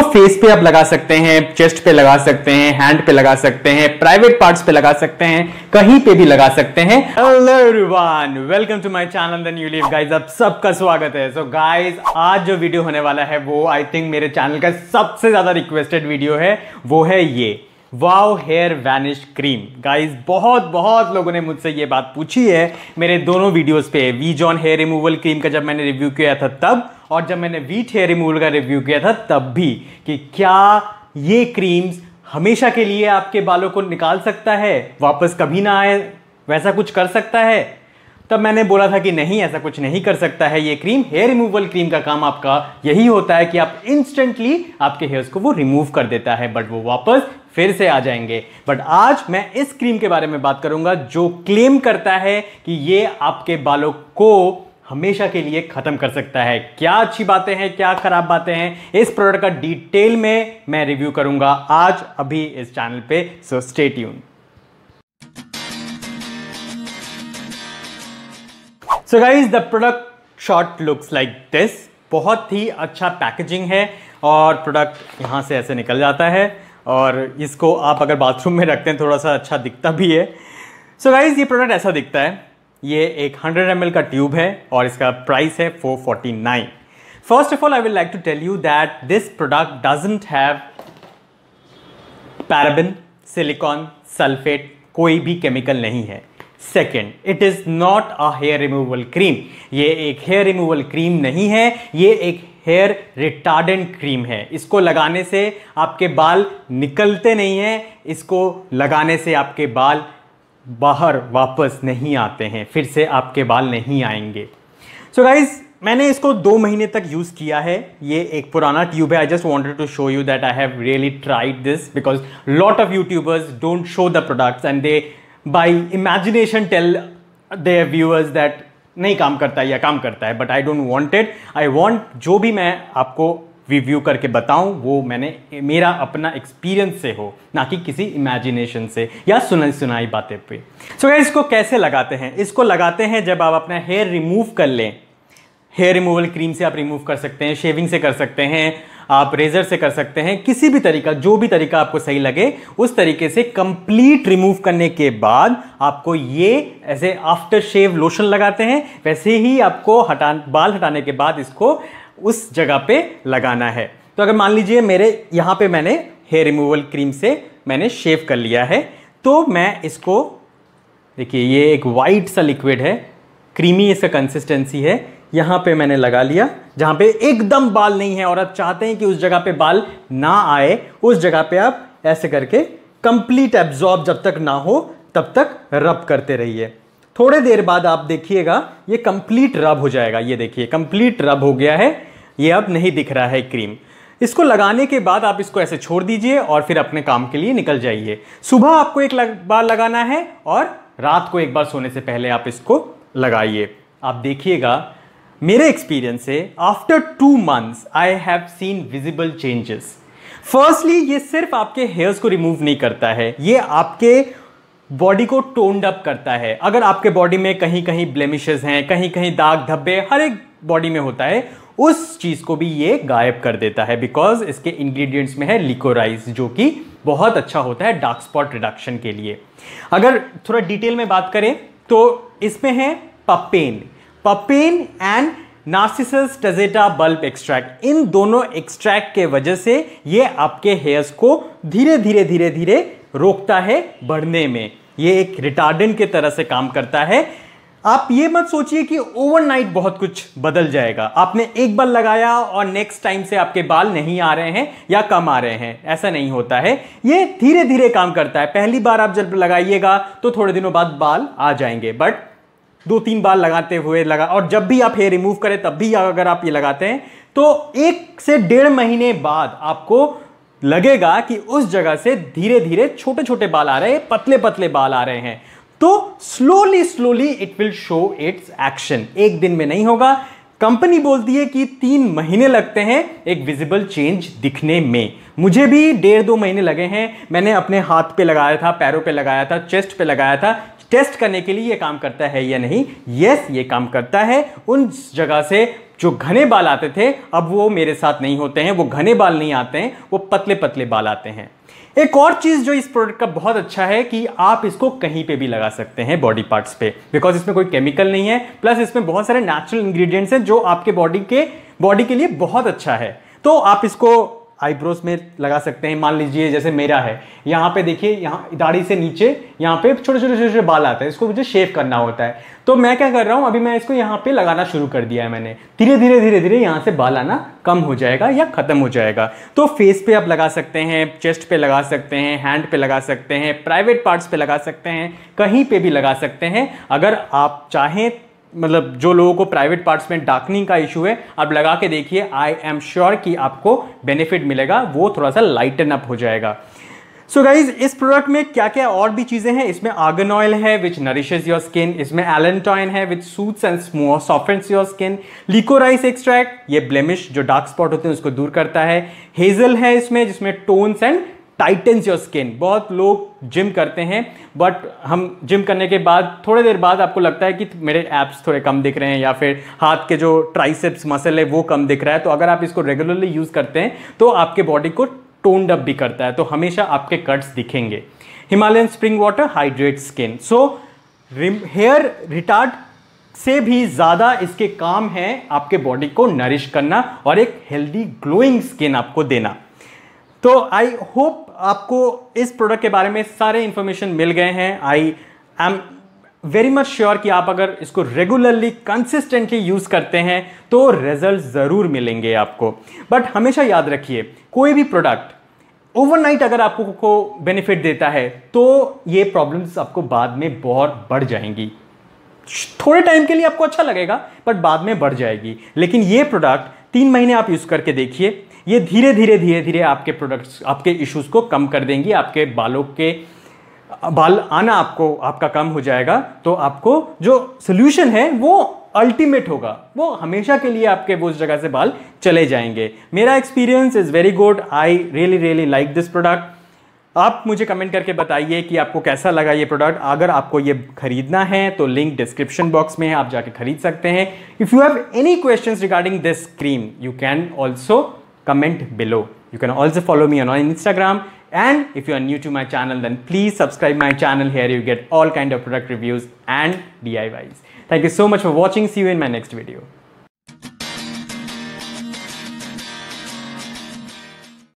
तो फेस पे आप लगा सकते हैं चेस्ट पे लगा सकते हैं हैंड पे लगा सकते हैं प्राइवेट पार्ट्स पे लगा सकते हैं, कहीं पे भी लगा सकते हैं। Hello everyone welcome to my channel the new leave guys आप सबका स्वागत है। सो so गाइस आज जो वीडियो होने वाला है, वो आई थिंक मेरे चैनल का सबसे ज़्यादा रिक्वेस्टेड वीडियो है, वो है ये। Wow hair vanish cream. Guys बहुत बहुत लोगों ने मुझसे ये बात पूछी है मेरे दोनों वीडियोस पे। V John hair removal cream का जब मैंने रिव्यू किया था तब, और जब मैंने वीट हेयर रिमूवल का रिव्यू किया था तब भी कि क्या ये क्रीम्स हमेशा के लिए आपके बालों को निकाल सकता है, वापस कभी ना आए, वैसा कुछ कर सकता है? तब मैंने बोला था कि नहीं, ऐसा कुछ नहीं कर सकता है ये क्रीम हेयर रिमूवल क्रीम का काम आपका यही होता है कि आप इंस्टेंटली आपके हेयर्स को वो रिमूव कर देता है बट वो वापस फिर से आ जाएँगे. बट आज मैं इस क्रीम के बारे में बात करूँगा जो क्लेम करता है कि ये आपके बालों को हमेशा के लिए खत्म कर सकता है. क्या अच्छी बातें हैं, क्या खराब बातें हैं? इस प्रोडक्ट का डिटेल में मैं रिव्यू करूँगा आज अभी इस चैनल पे so stay tune so guys the product short looks like this बहुत ही अच्छा पैकेजिंग है और प्रोडक्ट यहाँ से ऐसे निकल जाता है और इसको आप अगर बाथरूम में रखते हैं थोड़ा सा अच्छा दिखता भी है। सो so गाइज़ ये प्रोडक्ट ऐसा दिखता है। ये एक 100 एम का ट्यूब है और इसका प्राइस है 449 first of all I will like to tell you that this product doesn't have paraben silicone sulphate कोई भी केमिकल नहीं है। Second it is not a hair removal cream ये एक हेयर रिमूवल क्रीम नहीं है. ये एक हेयर रिटार्डेंट क्रीम है. इसको लगाने से आपके बाल निकलते नहीं हैं. इसको लगाने से आपके बाल बाहर वापस नहीं आते हैं. फिर से आपके बाल नहीं आएँगे. सो so गाइज़ मैंने इसको दो महीने तक यूज़ किया है. ये एक पुराना ट्यूब है. I just wanted to show you that I have really tried this because lot of YouTubers don't show the products and they by imagination tell the viewers that नहीं काम करता है या काम करता है but I don't want it I want जो भी मैं आपको रिव्यू करके बताऊँ वो मैंने मेरा अपना एक्सपीरियंस से हो ना कि किसी इमेजिनेशन से या सुनाई सुनाई बातें पे। सो so, इसको कैसे लगाते हैं? इसको लगाते हैं जब आप अपना हेयर रिमूव कर लें। हेयर रिमूवल क्रीम से आप रिमूव कर सकते हैं, शेविंग से कर सकते हैं, आप रेजर से कर सकते हैं, किसी भी तरीका, जो भी तरीका आपको सही लगे, उस तरीके से कंप्लीट रिमूव करने के बाद आपको ये ऐसे आफ्टर शेव लोशन लगाते हैं, वैसे ही आपको हटा बाल हटाने के बाद इसको उस जगह पे लगाना है। तो अगर मान लीजिए मेरे, यहाँ पे मैंने हेयर रिमूवल क्रीम से मैंने शेव कर लिया है तो मैं इसको, देखिए ये एक वाइट सा लिक्विड है क्रीमी इसका कंसिस्टेंसी है यहाँ पे मैंने लगा लिया जहाँ पे एकदम बाल नहीं है और आप चाहते हैं कि उस जगह पे बाल ना आए उस जगह पे आप ऐसे करके कंप्लीट एब्जॉर्ब जब तक ना हो तब तक रब करते रहिए। थोड़े देर बाद आप देखिएगा ये कंप्लीट रब हो जाएगा। ये देखिए कंप्लीट रब हो गया है। ये अब नहीं दिख रहा है क्रीम इसको लगाने के बाद आप इसको ऐसे छोड़ दीजिए और फिर अपने काम के लिए निकल जाइए। सुबह आपको एक लग, बार लगाना है और रात को एक बार सोने से पहले आप इसको लगाइए। आप देखिएगा मेरे एक्सपीरियंस से after two months I have seen visible changes firstly ये सिर्फ़ आपके हेयर्स को रिमूव नहीं करता है, ये आपके बॉडी को टोन्ड अप करता है। अगर आपके बॉडी में कहीं कहीं ब्लेमिशेस हैं कहीं कहीं दाग धब्बे, हर एक बॉडी में होता है, उस चीज़ को भी ये गायब कर देता है बिकॉज़ इसके इंग्रेडिएंट्स में है लिकोराइज जो कि बहुत अच्छा होता है डार्क स्पॉट रिडक्शन के लिए। अगर थोड़ा डिटेल में बात करें तो इसमें है papain papain and narcissus tazetta bulb extract इन दोनों एक्सट्रैक्ट के वजह से ये आपके हेयर्स को धीरे धीरे धीरे धीरे रोकता है बढ़ने में। ये एक रिटार्डेंट के तरह से काम करता है। आप ये मत सोचिए कि ओवरनाइट बहुत कुछ बदल जाएगा। आपने एक बार लगाया और नेक्स्ट टाइम से आपके बाल नहीं आ रहे हैं या कम आ रहे हैं। ऐसा नहीं होता है। ये धीरे धीरे काम करता है। पहली बार आप जब लगाइएगा तो थोड़े दिनों बाद बाल आ जाएँगे। बट दो तीन बार लगाते हुए लगा। और जब भी आप हेयर रिमूव करें, तब भी अगर आप ये लगाते हैं तो एक से डेढ़ महीने बाद आपको लगेगा कि उस जगह से धीरे धीरे छोटे छोटे बाल आ रहे हैं पतले पतले बाल आ रहे हैं। तो slowly slowly it will show its action एक दिन में नहीं होगा। कंपनी बोलती है कि तीन महीने लगते हैं एक विजिबल चेंज दिखने में। मुझे भी डेढ़ दो महीने लगे हैं। मैंने अपने हाथ पे लगाया था, पैरों पे लगाया था चेस्ट पे लगाया था टेस्ट करने के लिए ये काम करता है या नहीं? यस ये काम करता है। उन जगह से जो घने बाल आते थे, अब वो मेरे साथ नहीं होते हैं। वो घने बाल नहीं आते हैं, वो पतले पतले बाल आते हैं। एक और चीज़ जो इस प्रोडक्ट का बहुत अच्छा है कि आप इसको कहीं पे भी लगा सकते हैं बॉडी पार्ट्स पे। बिकॉज़ इसमें कोई केमिकल नहीं है प्लस इसमें बहुत सारे नेचुरल इंग्रेडिएंट्स हैं जो आपके बॉडी के बॉडी के लिए बहुत अच्छा है। तो आप इसको आईब्रोज में लगा सकते हैं। मान लीजिए, जैसे मेरा है। यहाँ पे देखिए, यहाँ, दाढ़ी से नीचे, यहाँ पे छोटे छोटे छोटे बाल आते हैं। इसको मुझे शेव करना होता है। तो मैं क्या कर रहा हूँ, अभी मैं इसको यहाँ पे लगाना शुरू कर दिया है मैंने। धीरे धीरे धीरे धीरे यहाँ से बाल आना कम हो जाएगा या खत्म हो जाएगा। तो फेस पे आप लगा सकते हैं चेस्ट पे लगा सकते हैं हैंड पे लगा सकते हैं प्राइवेट पार्ट्स पे लगा सकते हैं, कहीं पे भी लगा सकते हैं। अगर आप चाहें मतलब जो लोगों को प्राइवेट पार्ट्स में डार्कनिंग का इशू है, आप लगा के देखिए आई एम श्योर कि आपको बेनिफिट मिलेगा, वो थोड़ा सा लाइटन अप हो जाएगा। सो so गाइज़ इस प्रोडक्ट में क्या क्या और भी चीज़ें हैं? इसमें आर्गन ऑयल है विच नरिशेज योर स्किन इसमें एलेंटॉइन है which soothes and smooth softens your skin liquorice extract ये ब्लेमिश जो डार्क स्पॉट होते हैं, उसको दूर करता है। हेजल है इसमें, जिसमें tones and tightens your skin बहुत लोग जिम करते हैं बट हम जिम करने के बाद, थोड़ी देर बाद आपको लगता है कि मेरे एप्स थोड़े कम दिख रहे हैं, या फिर हाथ के जो ट्राइसेप्स मसल है, वो कम दिख रहा है। तो अगर आप इसको रेगुलरली यूज़ करते हैं तो आपके बॉडी को टोन्ड अप भी करता है। तो हमेशा आपके कट्स दिखेंगे। Himalayan spring water hydrate skin so hair retard से भी ज़्यादा इसके काम है आपके बॉडी को नरिश करना और एक हेल्दी ग्लोइंग स्किन आपको देना। तो आई होप आपको इस प्रोडक्ट के बारे में सारे इंफॉर्मेशन मिल गए हैं। I I am very much sure कि आप अगर इसको रेगुलरली कंसिस्टेंटली यूज़ करते हैं तो रिज़ल्ट ज़रूर मिलेंगे आपको। बट हमेशा याद रखिए, कोई भी प्रोडक्ट ओवरनाइट अगर आपको को बेनिफिट देता है तो ये प्रॉब्लम्स आपको बाद में बहुत बढ़ जाएँगी। थोड़े टाइम के लिए आपको अच्छा लगेगा बट बाद में बढ़ जाएगी। लेकिन ये प्रोडक्ट तीन महीने आप यूज़ करके देखिए ये धीरे धीरे धीरे धीरे आपके प्रोडक्ट्स आपके इश्यूज़ को कम कर देंगी, आपके बालों के, बाल आना आपको, आपका कम हो जाएगा तो आपको जो सोल्यूशन है, वो अल्टीमेट होगा। वो हमेशा के लिए आपके उस जगह से बाल चले जाएँगे। मेरा experience is very good I really really like this product आप मुझे कमेंट करके बताइए कि आपको कैसा लगा ये प्रोडक्ट अगर आपको ये खरीदना है तो लिंक डिस्क्रिप्शन बॉक्स में है आप जाके खरीद सकते हैं। If you have any question regarding this cream you can also comment below. You can also follow me on Instagram and if you are new to my channel then please subscribe my channel here you get all kind of product reviews and DIYs. Thank you so much for watching. See you in my next video.